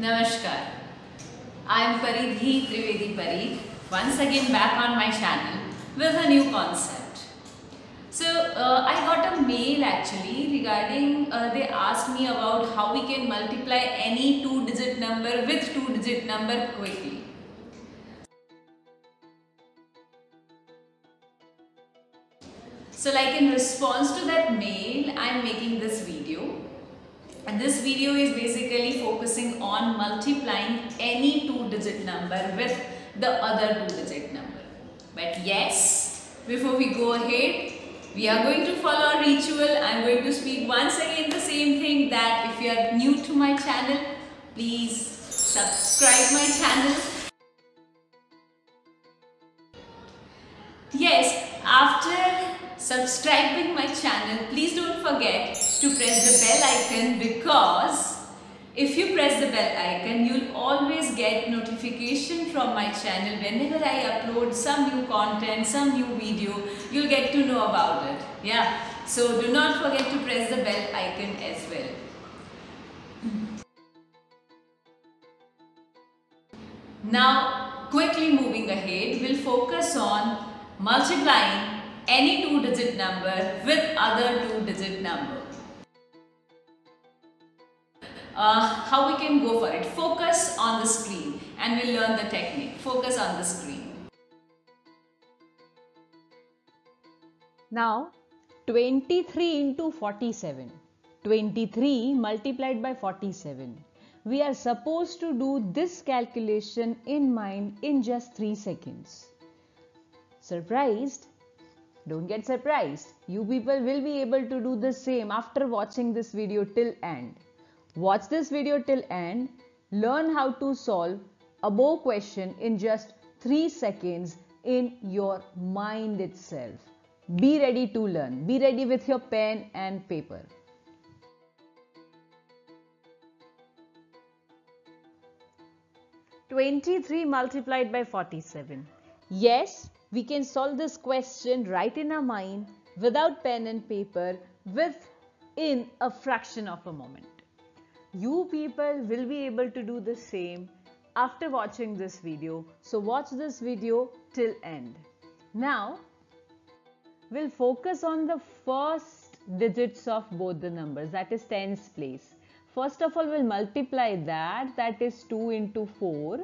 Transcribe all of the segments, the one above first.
Namaskar. I am Paridhi Trivedi Parikh, once again back on my channel with a new concept. So uh, I got a mail actually regarding uh, they asked me about how we can multiply any two digit number with two digit number quickly. So like in response to that mail, I am making this video. And this video is basically focusing on multiplying any two digit number with the other two digit number. But yes, before we go ahead, we are going to follow our ritual. I am going to speak once again the same thing that if you are new to my channel, please subscribe my channel. Yes, subscribing my channel, please don't forget to press the bell icon because if you press the bell icon, you'll always get notification from my channel whenever I upload some new content, some new video, you'll get to know about it. Yeah, so do not forget to press the bell icon as well. Now, quickly moving ahead, we'll focus on multiplying any two digit number with other two digit number. Uh, how we can go for it. Focus on the screen and we'll learn the technique. Focus on the screen. Now 23 into 47. 23 multiplied by 47. We are supposed to do this calculation in mind in just 3 seconds. Surprised? Don't get surprised. You people will be able to do the same after watching this video till end. Watch this video till end. Learn how to solve above question in just 3 seconds in your mind itself. Be ready to learn. Be ready with your pen and paper. Twenty-three multiplied by forty-seven. Yes, we can solve this question right in our mind without pen and paper within a fraction of a moment. You people will be able to do the same after watching this video. So watch this video till end. Now we'll focus on the first digits of both the numbers that is tens place. First of all we'll multiply that that is 2 into 4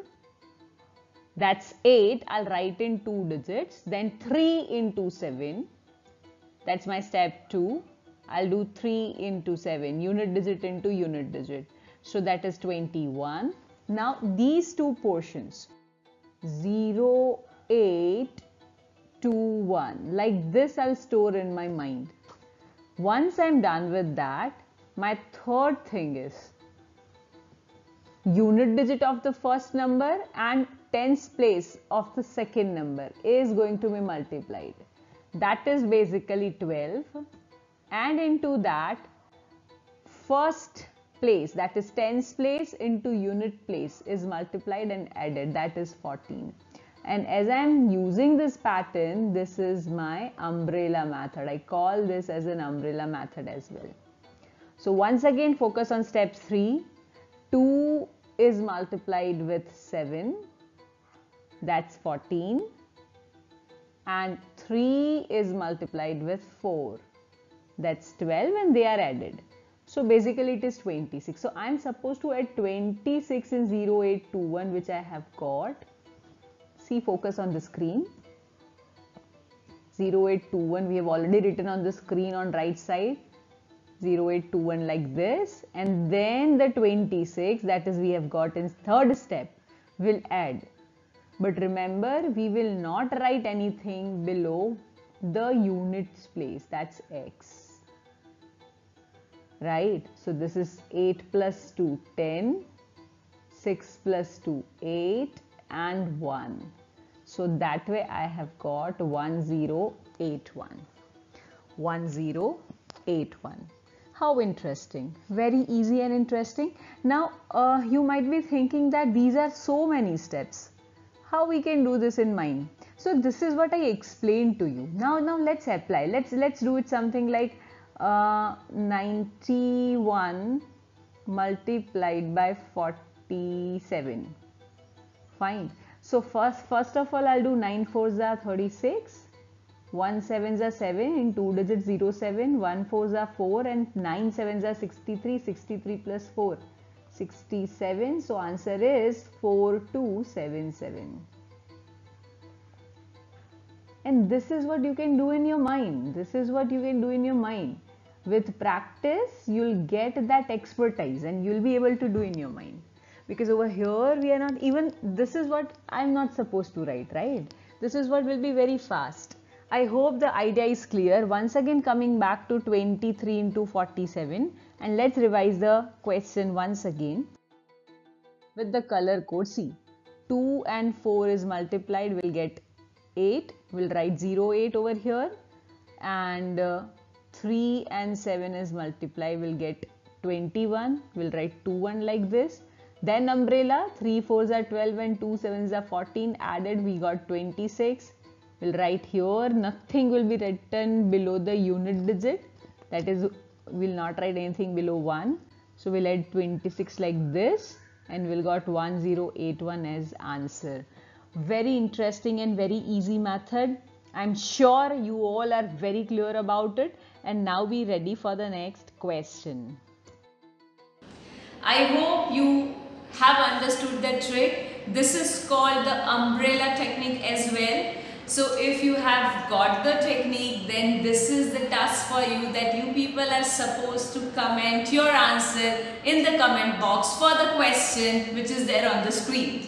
that's 8 I'll write in 2 digits. Then 3 into 7 that's my step 2 I'll do 3 into 7 unit digit into unit digit. So that is 21 now these two portions 0 8 2 1 like this I'll store in my mind. Once I'm done with that my third thing is unit digit of the first number and tens place of the second number is going to be multiplied. That is basically 12 and into that first place that is tens place into unit place is multiplied and added. That is 14 and as I am using this pattern this is my umbrella method. I call this as an umbrella method as well. So once again focus on step 3 2 is multiplied with 7 that's 14 and 3 is multiplied with 4 that's 12 and they are added. So basically it is 26 so i am supposed to add 26 in 0821 which i have got. See focus on the screen. 0821 we have already written on the screen on right side. 0821 like this. And then the 26 that is we have got in third step will add but remember we will not write anything below the units place. That's x. Right? So this is 8 plus 2 10 6 plus 2 8 and 1 so that way I have got 1081 1081 how interesting. Very easy and interesting. Now uh, you might be thinking that these are so many steps how we can do this in mind so this is what i explained to you. Now now let's apply. Let's let's do it something like uh, 91 multiplied by 47 fine. So first first of all i'll do 9 fours are 36 1 sevens are 7 in 2 digits 0 7 1 fours are 4 and 9 sevens are 63 63 plus 4 67 so answer is 4277 and this is what you can do in your mind. This is what you can do in your mind. With practice you'll get that expertise and you'll be able to do in your mind. Because over here we are not even this is what i'm not supposed to write right? This is what will be very fast. I hope the idea is clear. Once again coming back to 23 into 47 and let's revise the question once again with the color code C. 2 and 4 is multiplied we'll get 8 we'll write 0 8 over here. And uh, 3 and 7 is multiplied we'll get 21 we'll write 2 1 like this. Then umbrella 3 4s are 12 and 2 7s are 14 added we got 26 we'll write here nothing will be written below the unit digit. That is we'll not write anything below 1 so we'll add 26 like this and we'll got 1081 as answer very interesting and very easy method i'm sure you all are very clear about it and now we ready for the next question. I hope you have understood the trick. This is called the umbrella technique as well. So if you have got the technique then this is the task for you that you people are supposed to comment your answer in the comment box for the question which is there on the screen.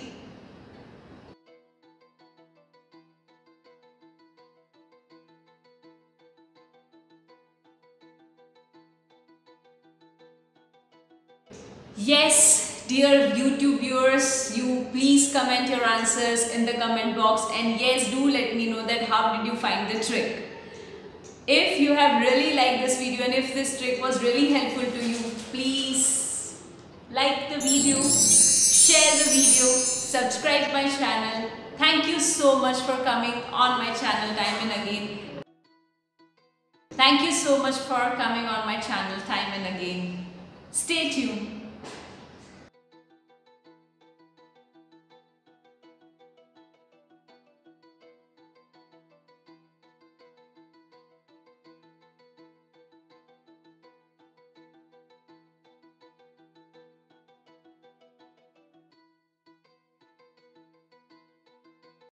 Yes, dear YouTube viewers, you please comment your answers in the comment box and yes, do let me know that how did you find the trick. If you have really liked this video and if this trick was really helpful to you, please like the video, share the video, subscribe my channel. Thank you so much for coming on my channel time and again. Thank you so much for coming on my channel time and again. Stay tuned.